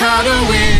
how to win.